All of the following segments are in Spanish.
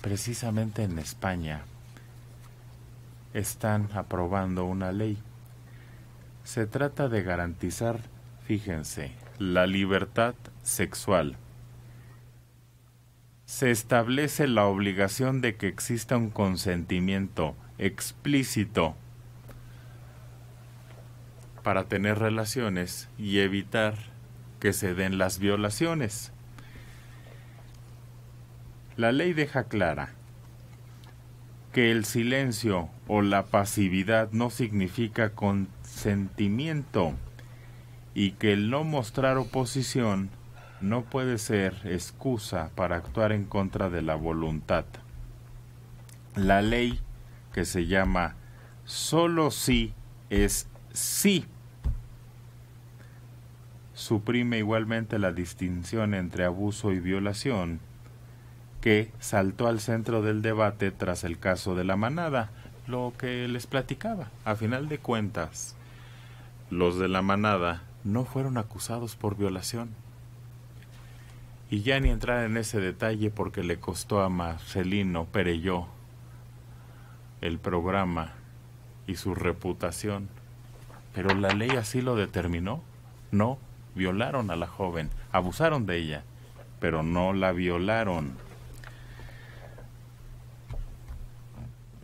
precisamente en España están aprobando una ley. Se trata de garantizar, fíjense, la libertad sexual. Se establece la obligación de que exista un consentimiento explícito para tener relaciones y evitar que se den las violaciones. La ley deja clara que el silencio o la pasividad no significa consentimiento y que el no mostrar oposición no puede ser excusa para actuar en contra de la voluntad. La ley que se llama solo sí es sí suprime igualmente la distinción entre abuso y violación que saltó al centro del debate tras el caso de la manada, lo que les platicaba. A final de cuentas, los de la manada no fueron acusados por violación. Y ya ni entrar en ese detalle porque le costó a Marcelino Pereyó el programa y su reputación. Pero la ley así lo determinó. No, violaron a la joven, abusaron de ella, pero no la violaron.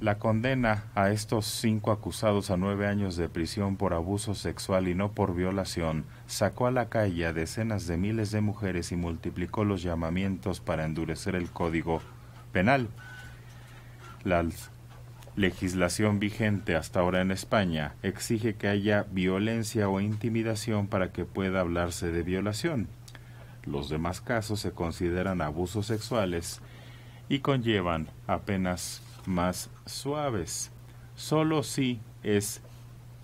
La condena a estos cinco acusados a nueve años de prisión por abuso sexual y no por violación sacó a la calle a decenas de miles de mujeres y multiplicó los llamamientos para endurecer el código penal. La legislación vigente hasta ahora en España exige que haya violencia o intimidación para que pueda hablarse de violación. Los demás casos se consideran abusos sexuales y conllevan apenas más suaves. Solo si es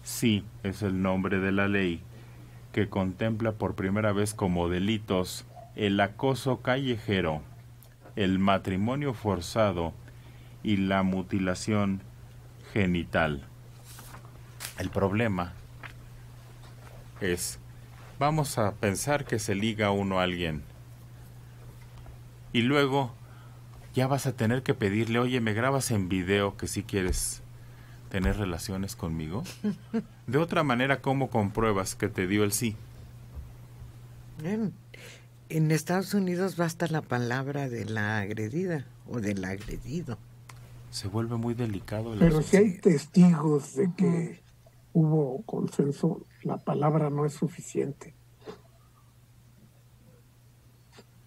sí es el nombre de la ley que contempla por primera vez como delitos el acoso callejero, el matrimonio forzado y la mutilación genital. El problema es, vamos a pensar que se liga uno a alguien y luego ya vas a tener que pedirle, oye, me grabas en video que si quieres tener relaciones conmigo. De otra manera, ¿cómo compruebas que te dio el sí? En, en Estados Unidos basta la palabra de la agredida o del agredido. Se vuelve muy delicado. El Pero si hay testigos de que hubo consenso, la palabra no es suficiente.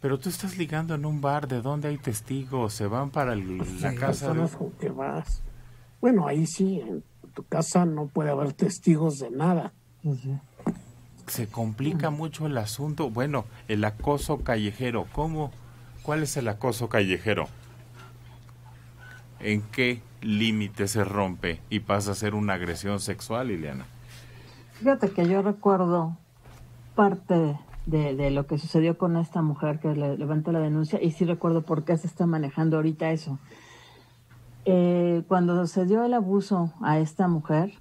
Pero tú estás ligando en un bar, ¿de dónde hay testigos? Se van para la casa. De... que vas. Bueno, ahí sí, en tu casa no puede haber testigos de nada. Se complica mucho el asunto. Bueno, el acoso callejero, ¿cómo? ¿Cuál es el acoso callejero? ¿En qué límite se rompe y pasa a ser una agresión sexual, Liliana? Fíjate que yo recuerdo parte de, lo que sucedió con esta mujer que le levantó la denuncia y sí recuerdo por qué se está manejando ahorita eso. Eh, cuando se dio el abuso a esta mujer,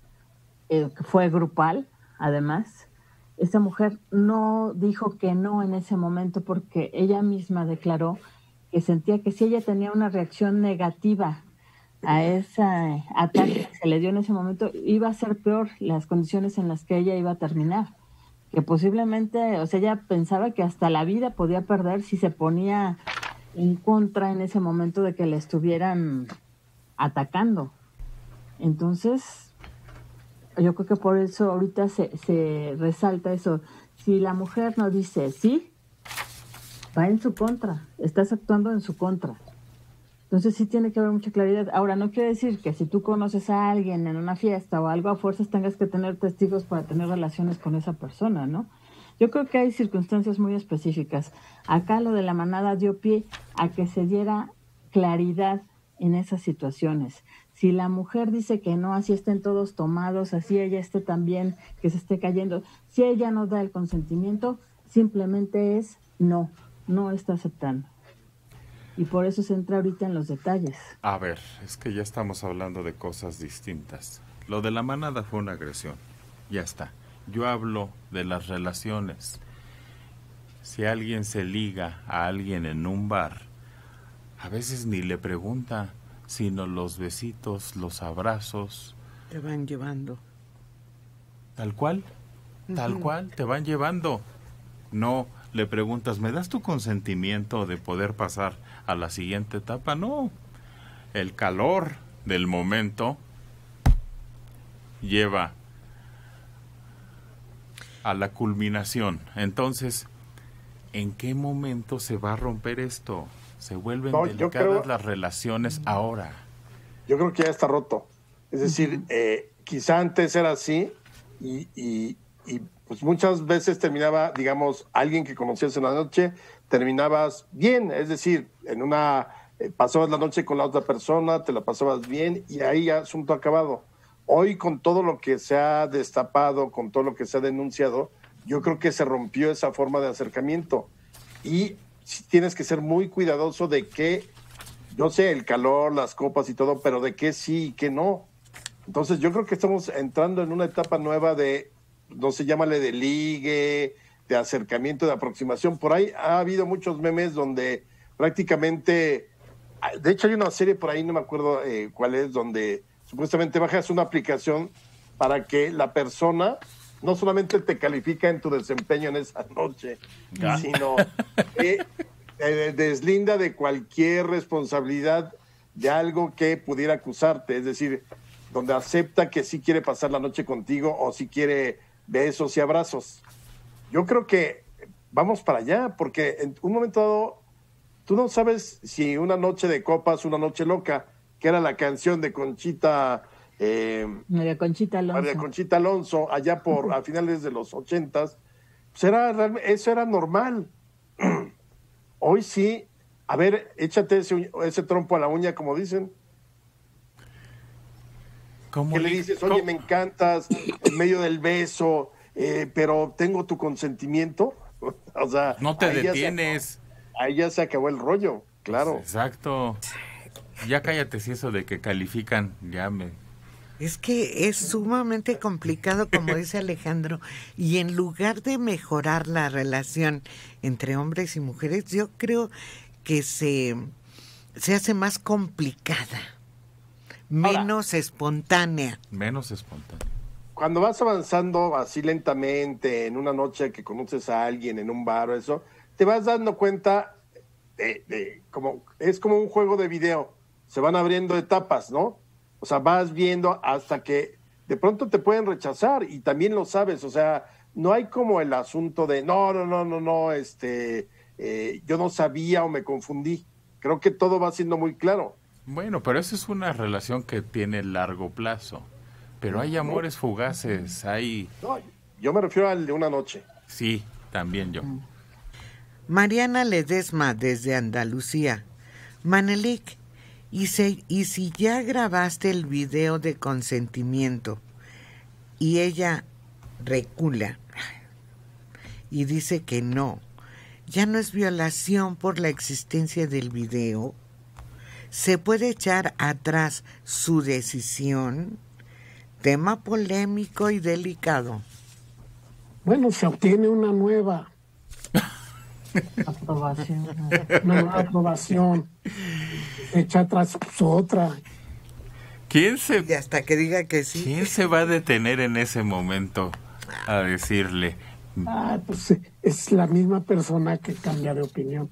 eh, que fue grupal, además, esta mujer no dijo que no en ese momento porque ella misma declaró que sentía que si ella tenía una reacción negativa a ese ataque que se le dio en ese momento, iba a ser peor las condiciones en las que ella iba a terminar que posiblemente, o sea, ella pensaba que hasta la vida podía perder si se ponía en contra en ese momento de que le estuvieran atacando. Entonces, yo creo que por eso ahorita se, se resalta eso. Si la mujer no dice sí, va en su contra, estás actuando en su contra. Entonces sí tiene que haber mucha claridad. Ahora, no quiere decir que si tú conoces a alguien en una fiesta o algo, a fuerzas tengas que tener testigos para tener relaciones con esa persona, ¿no? Yo creo que hay circunstancias muy específicas. Acá lo de la manada dio pie a que se diera claridad en esas situaciones. Si la mujer dice que no, así estén todos tomados, así ella esté también, que se esté cayendo, si ella no da el consentimiento, simplemente es no, no está aceptando y por eso se entra ahorita en los detalles. A ver, es que ya estamos hablando de cosas distintas. Lo de la manada fue una agresión. Ya está. Yo hablo de las relaciones. Si alguien se liga a alguien en un bar, A veces ni le pregunta, sino los besitos, los abrazos. Te van llevando. Tal cual, tal cual, te van llevando. No le preguntas, ¿me das tu consentimiento de poder pasar a la siguiente etapa? No. El calor del momento lleva a la culminación. Entonces, ¿en qué momento se va a romper esto? Se vuelven delicadas las relaciones ahora. Yo creo que ya está roto. Es decir, eh, quizá antes era así y, y, pues muchas veces terminaba, digamos, alguien que conocías en la noche, terminabas bien, es decir, en una, eh, pasabas la noche con la otra persona, te la pasabas bien y ahí asunto acabado. Hoy con todo lo que se ha destapado, con todo lo que se ha denunciado, yo creo que se rompió esa forma de acercamiento y tienes que ser muy cuidadoso de que, yo sé, el calor, las copas y todo, pero de qué sí y qué no. Entonces yo creo que estamos entrando en una etapa nueva de, no se llámale de ligue, de acercamiento, de aproximación. Por ahí ha habido muchos memes donde prácticamente, de hecho hay una serie por ahí, no me acuerdo eh, cuál es, donde supuestamente bajas una aplicación para que la persona no solamente te califica en tu desempeño en esa noche, sino que deslinda de cualquier responsabilidad de algo que pudiera acusarte, es decir, donde acepta que sí quiere pasar la noche contigo o sí quiere besos y abrazos. Yo creo que vamos para allá, porque en un momento dado, tú no sabes si una noche de copas, una noche loca, que era la canción de Conchita eh, María Conchita Alonso. María Conchita Alonso, allá por a finales de los ochentas, pues era, eso era normal. Hoy sí, a ver, échate ese, trompo a la uña, como dicen. ¿Cómo le dices? Oye, me encantas, en medio del beso, eh, pero tengo tu consentimiento. o sea, no te detienes. ahí ya se acabó el rollo, claro. Exacto. Ya cállate si eso de que califican, ya me es que es sumamente complicado, como dice Alejandro, y en lugar de mejorar la relación entre hombres y mujeres, yo creo que se, se hace más complicada, menos espontánea. Menos espontánea. Cuando vas avanzando así lentamente en una noche que conoces a alguien en un bar o eso, te vas dando cuenta de, de como es como un juego de video, se van abriendo etapas, ¿no? O sea, vas viendo hasta que de pronto te pueden rechazar y también lo sabes. O sea, no hay como el asunto de no, no, no, no, no, este, eh, yo no sabía o me confundí. Creo que todo va siendo muy claro. Bueno, pero esa es una relación que tiene largo plazo. Pero hay amores fugaces, hay... No, yo me refiero al de una noche. Sí, también yo. Mariana Ledesma desde Andalucía. Manelik, y, y si ya grabaste el video de consentimiento y ella recula y dice que no, ya no es violación por la existencia del video, se puede echar atrás su decisión, tema polémico y delicado. Bueno, se obtiene una nueva aprobación. Una nueva aprobación echa atrás otra. ¿Quién se... Y hasta que diga que sí. ¿Quién se va a detener en ese momento a decirle? Ah, pues es la misma persona que cambia de opinión.